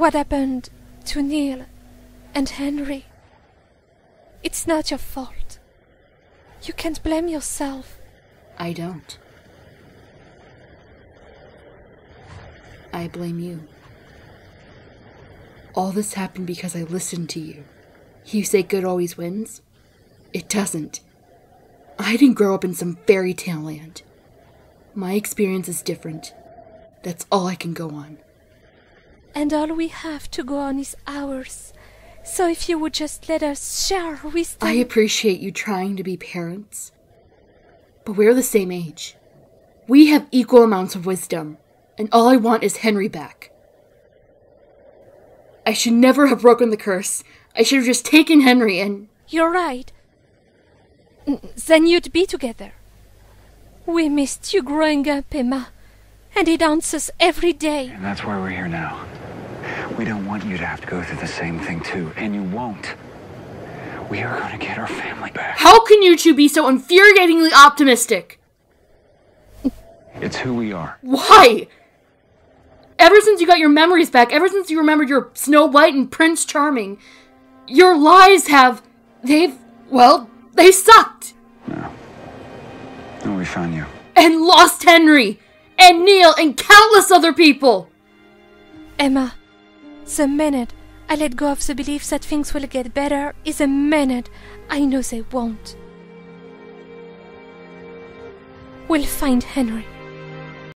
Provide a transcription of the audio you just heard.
what happened to Neal and Henry. It's not your fault. You can't blame yourself. I don't. I blame you. All this happened because I listened to you. You say good always wins? It doesn't. I didn't grow up in some fairy tale land. My experience is different. That's all I can go on. And all we have to go on is ours. So if you would just let us share our wisdom. I appreciate you trying to be parents, but we're the same age. We have equal amounts of wisdom, and all I want is Henry back. I should never have broken the curse. I should have just taken Henry and. You're right. Then you'd be together. We missed you growing up, Emma. And it haunts us every day. And that's why we're here now. We don't want you to have to go through the same thing too, and you won't. We are going to get our family back. How can you two be so infuriatingly optimistic? It's who we are. Why? Ever since you got your memories back, ever since you remembered your Snow White and Prince Charming, your lies have. they've. well, they sucked. No. And we found you. And lost Henry! And Neal and countless other people! Emma, the minute I let go of the belief that things will get better is the minute I know they won't. We'll find Henry.